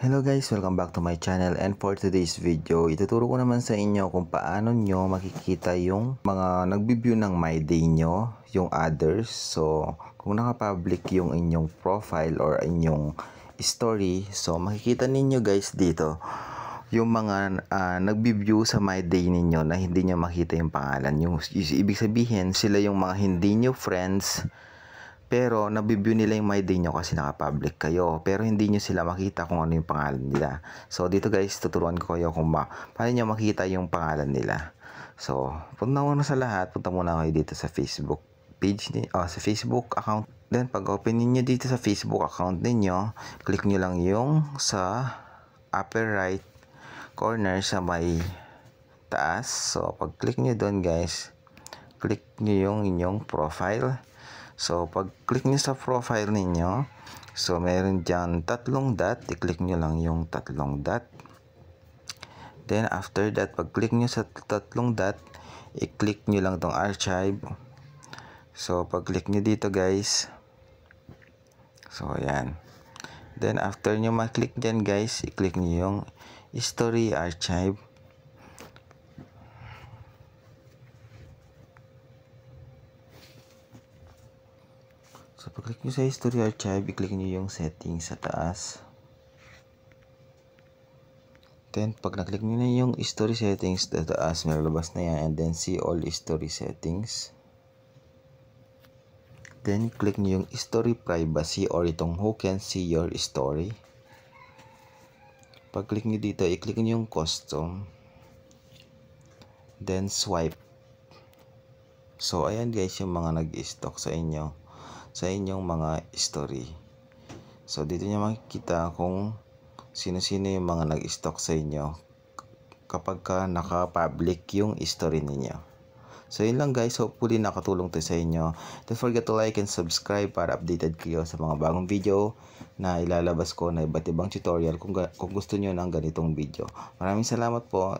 Hello guys, welcome back to my channel and for today's video, ituturo ko naman sa inyo kung paano nyo makikita yung mga nagbi-view ng My Day nyo, yung others. So, kung naka-public yung inyong profile or inyong story, so makikita ninyo guys dito yung mga uh, nagbi-view sa My Day ninyo na hindi nyo makita yung pangalan. Yung, ibig sabihin, sila yung mga hindi nyo friends, pero nabibview nila yung my day nyo kasi naka-public kayo. Pero hindi nyo sila makita kung ano yung pangalan nila. So dito guys, tuturuan ko kayo kung ma paano nyo makita yung pangalan nila. So, punta muna sa lahat, punta muna kayo dito sa Facebook page ni oh, sa Facebook account. Then pag open niyo dito sa Facebook account niyo, click niyo lang yung sa upper right corner sa may taas. So pag click niyo doon guys, click niyo yung inyong profile. So, pag click nyo sa profile ninyo, so meron dyan tatlong dot, i-click nyo lang yung tatlong dot. Then, after that, pag click nyo sa tatlong dot, i-click nyo lang tong archive. So, pag click nyo dito guys, so ayan. Then, after nyo ma-click dyan guys, i-click nyo yung history archive. So, pag-click nyo sa History Archive, i-click nyo yung settings sa taas. Then, pag na-click nyo na yung History Settings sa taas, may lalabas na yan. And then, see all History Settings. Then, click nyo yung History Privacy or itong Who Can See Your Story. Pag-click nyo dito, i-click nyo yung Custom. Then, swipe. So, ayan guys yung mga nag-stock sa inyo sa inyong mga story. So, dito nyo makikita kung sino-sino yung mga nag-stock sa inyo kapag ka naka-public yung story ninyo. So, yun lang guys. Hopefully, nakatulong to sa inyo. Don't forget to like and subscribe para updated kayo sa mga bagong video na ilalabas ko na iba't ibang tutorial kung, kung gusto nyo ng ganitong video. Maraming salamat po.